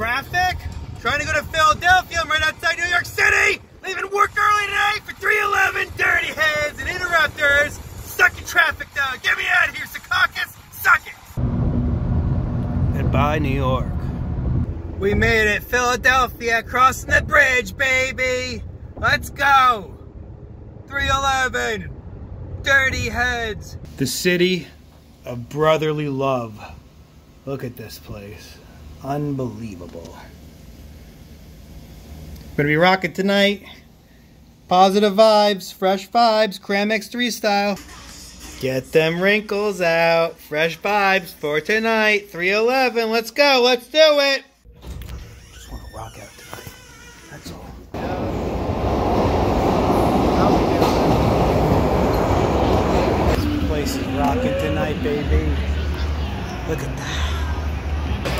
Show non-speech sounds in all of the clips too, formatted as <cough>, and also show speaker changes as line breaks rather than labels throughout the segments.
traffic? Trying to go to Philadelphia. I'm right outside New York City. Leaving work early today for 311 Dirty Heads and Interrupters. Stuck in traffic though. Get me out of here, Secaucus. Suck it. Goodbye, New York. We made it. Philadelphia, crossing the bridge, baby. Let's go. 311 Dirty Heads. The city of brotherly love. Look at this place. Unbelievable. Gonna be rocking tonight. Positive vibes, fresh vibes, Cram X3 style. Get them wrinkles out. Fresh vibes for tonight. 311. Let's go. Let's do it. Just want to rock out tonight. That's all. This place is rocking tonight, baby. Look at that.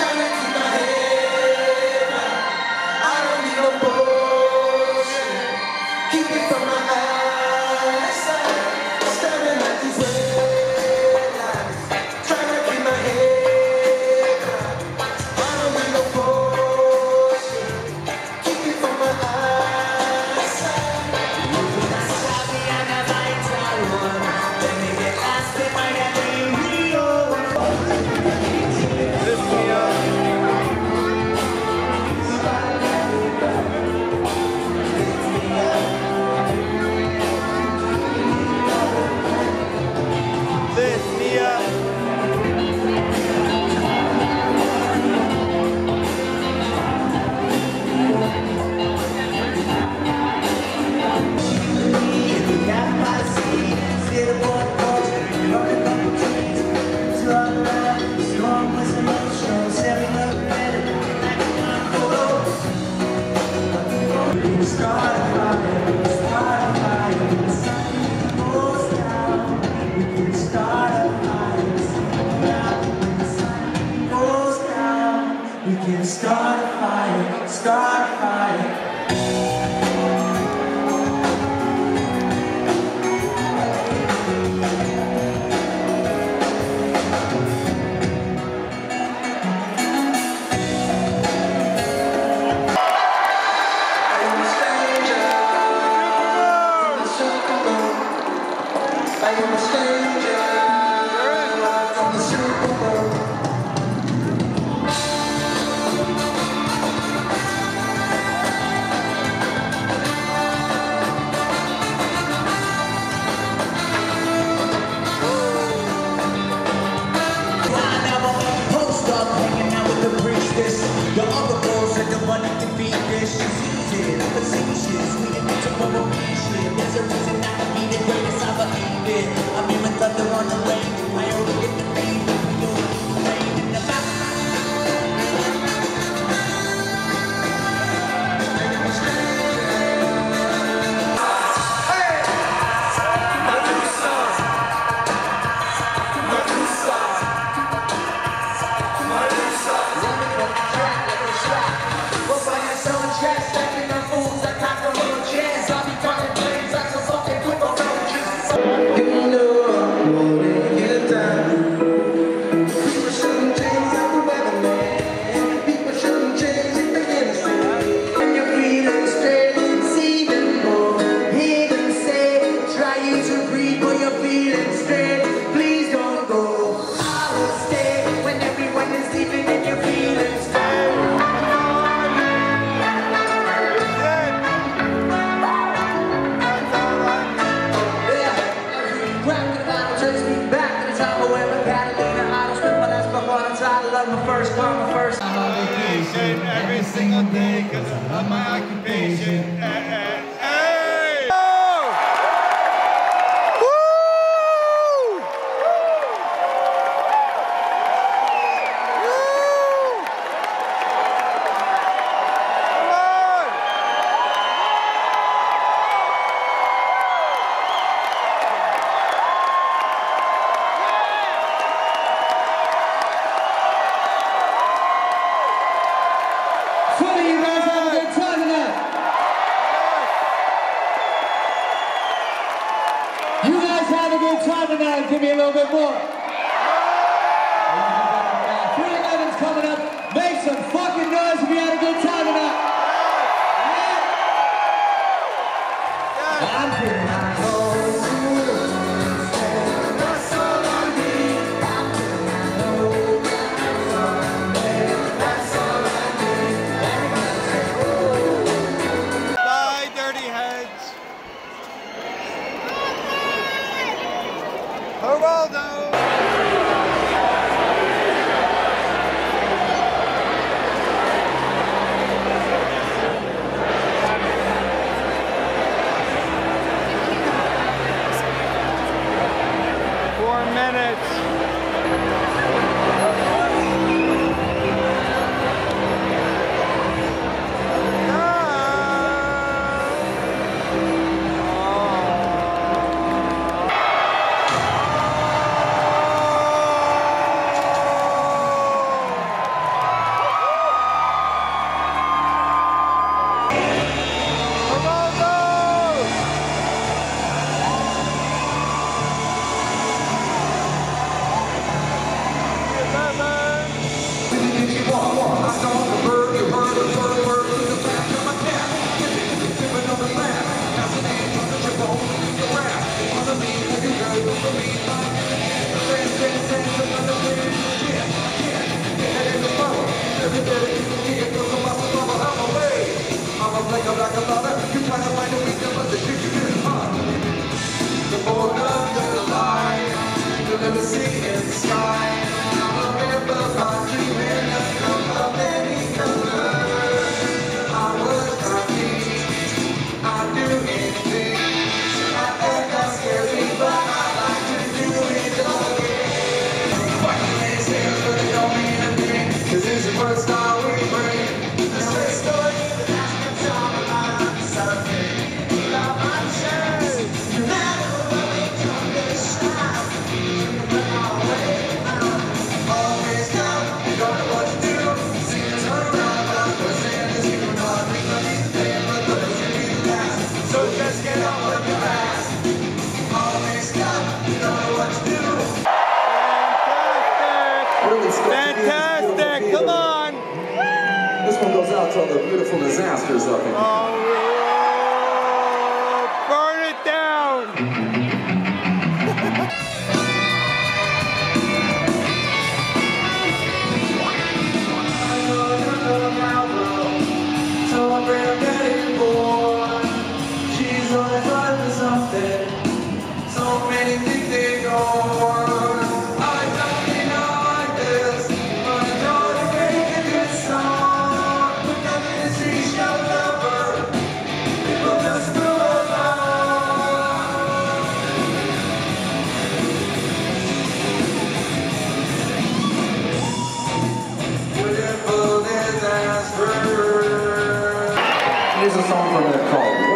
lights,
this. There's a reason I can be the greatest I believe it. I'm even thunder on the rain.
amazing. minutes.
is a song from it called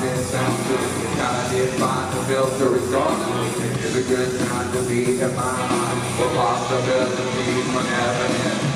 been sounds good. The kind I did find the filter is gone It's a good time to be in my mind What possibilities
will never end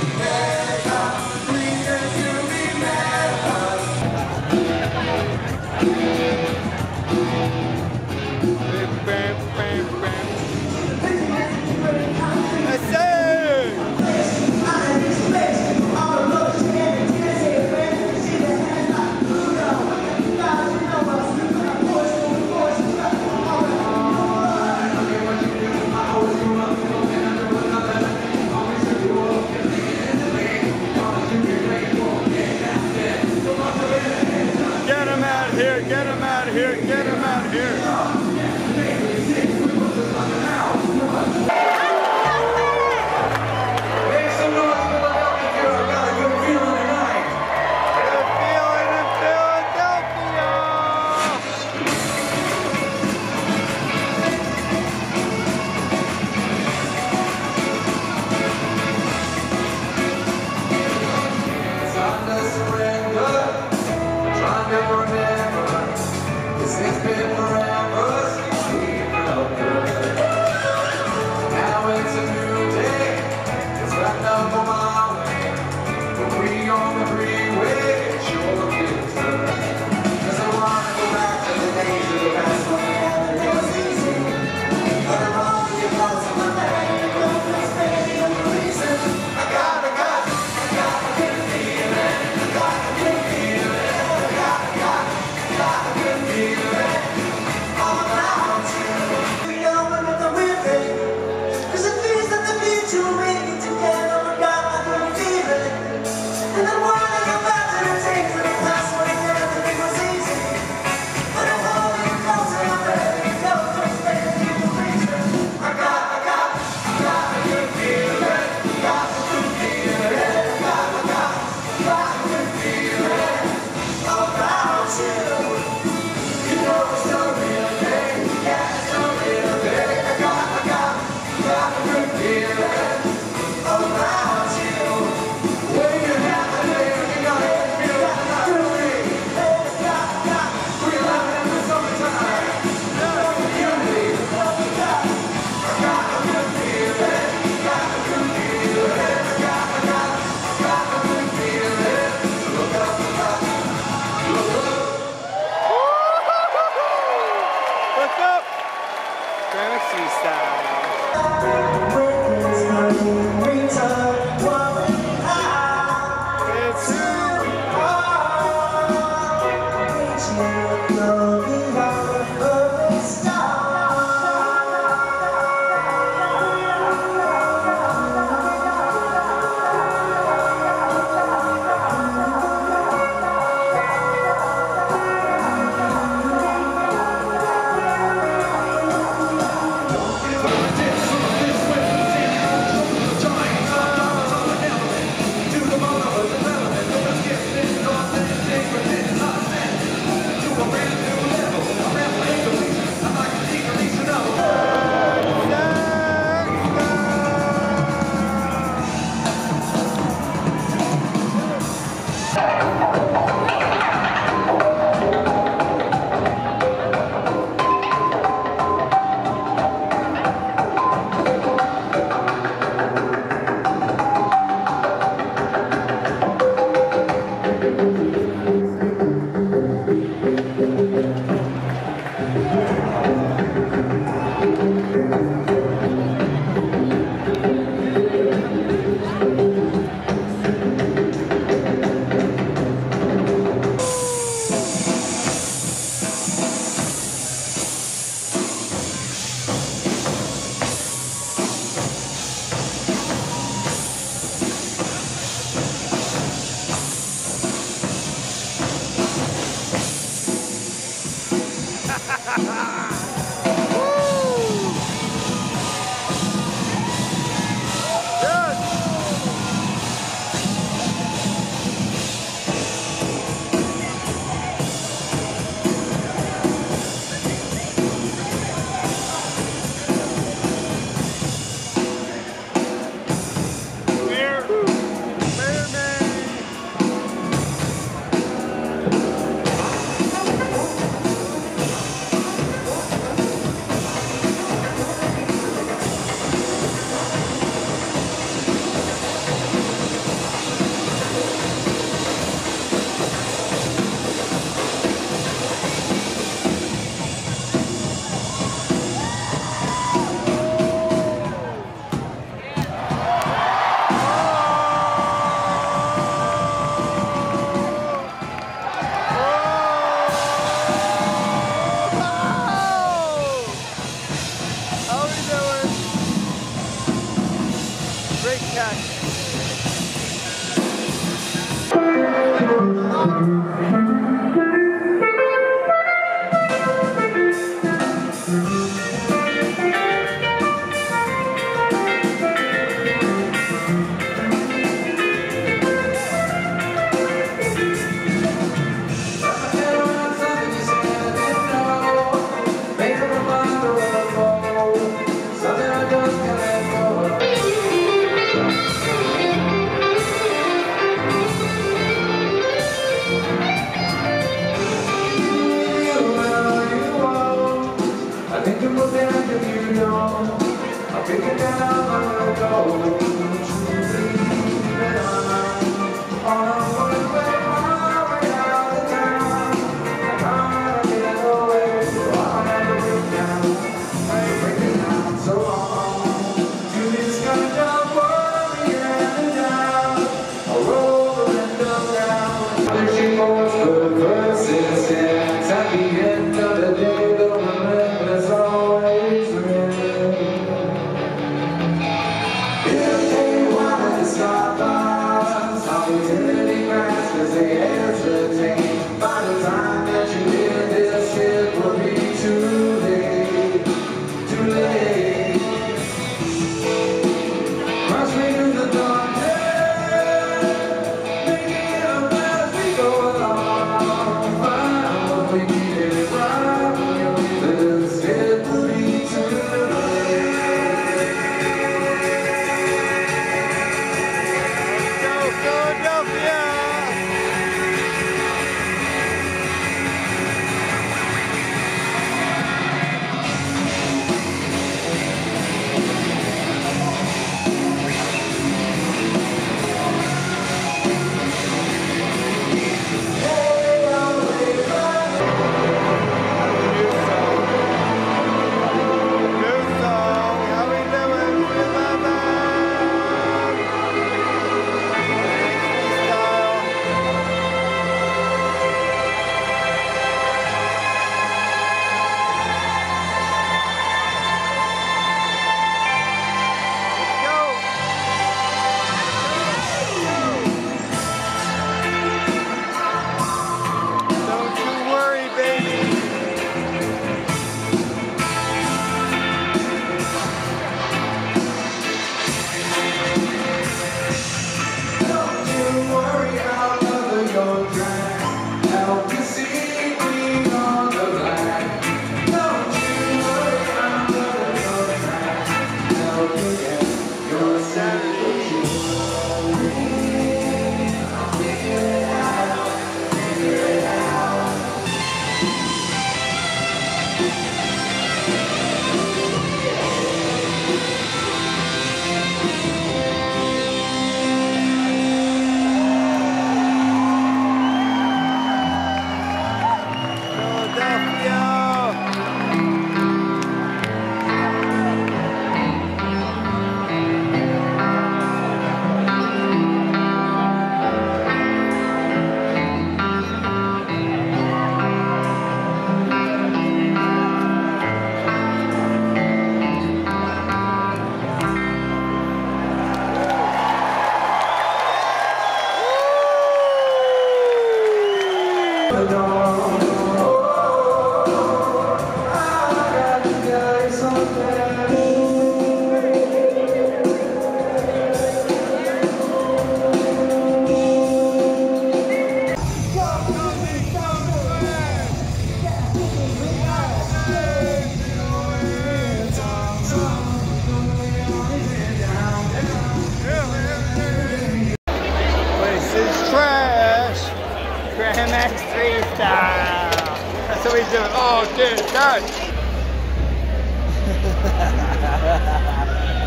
Oh,
dude, guys. <laughs>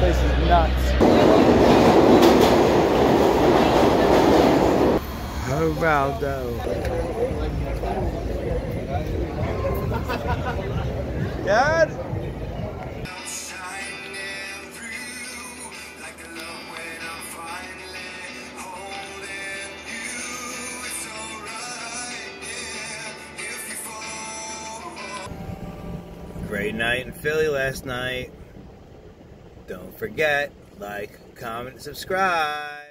this is nuts. Oh, Dad? Great night in Philly last night. Don't forget, like, comment, subscribe.